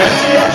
Yeah.